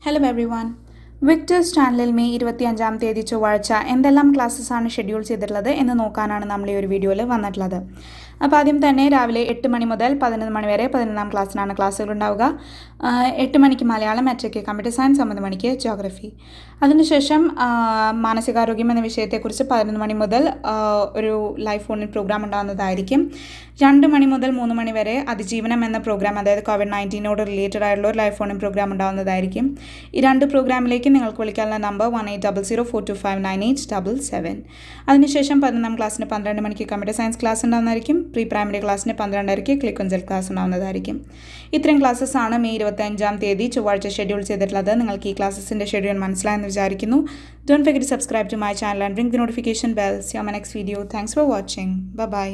Hello everyone. Victers ചാനലിൽ May ഇരുപത്തി അഞ്ചാം തീയതി ചൊവ്വാഴ്ച എന്തെല്ലാം ക്ലാസ്സസ് ആണ് ഷെഡ്യൂൾ ചെയ്തിട്ടുള്ളത് എന്ന് നോക്കാനാണ് നമ്മൾ ഈ ഒരു വീഡിയോയിൽ വന്നിട്ടുള്ളത്. അപ്പോൾ ആദ്യം തന്നെ രാവിലെ എട്ട് മണി മുതൽ പതിനൊന്ന് മണി വരെ പതിനൊന്നാം ക്ലാസ്സിനാണ് ക്ലാസ്സുകൾ ഉണ്ടാവുക. എട്ട് മണിക്ക് മലയാളം എട്ടരയ്ക്ക് കമ്പ്യൂട്ടർ സയൻസ് ഒമ്പത് മണിക്ക് ജോഗ്രഫി അതിനുശേഷം മാനസികാരോഗ്യം എന്ന വിഷയത്തെക്കുറിച്ച് പതിനൊന്ന് മണി മുതൽ ഒരു ലൈഫ് ഫോണിൽ പ്രോഗ്രാം ഉണ്ടാകുന്നതായിരിക്കും. രണ്ട് മണി മുതൽ മൂന്ന് മണി വരെ അതിജീവനം എന്ന പ്രോഗ്രാം അതായത് കോവിഡ് നയന്റീനോട് റിലേറ്റഡ് ആയിട്ടുള്ള ഒരു ലൈഫ് ഫോണിൽ പ്രോഗ്രാം ഉണ്ടാകുന്നതായിരിക്കും. ഈ രണ്ട് പ്രോഗ്രാമിലേക്ക് നിങ്ങൾക്ക് വിളിക്കാനുള്ള number one eight double zero four two five nine eight double seven അതിനുശേഷം പതിനൊന്നാം ക്ലാസ്സിന് പന്ത്രണ്ട് മണിക്ക് കമ്പ്യൂട്ടർ സയൻസ് ക്ലാസ് ഉണ്ടാകുന്നതായിരിക്കും പ്രീ പ്രൈമറി ക്ലാസ്സിന് പന്ത്രണ്ടരയ്ക്ക് ക്ലിക്ക് ഒഞ്ചൽ ക്ലാസ് ഉണ്ടാകുന്നതായിരിക്കും ഇത്രയും ക്ലാസ്സസ് ആണ് മെയ് ഇരുപത്തി അഞ്ചാം തീയതി ചൊവ്വാഴ്ച ഷെഡ്യൂൾ ചെയ്തിട്ടുള്ളത്. നിങ്ങൾക്ക് ഈ ക്ലാസ്സസിന്റെ ഷെഡ്യൂൾ മനസ്സിലായെന്ന് വിചാരിക്കുന്നു. Don't forget subscribe to my channel and ring the notification bells yo my next video thanks for watching bye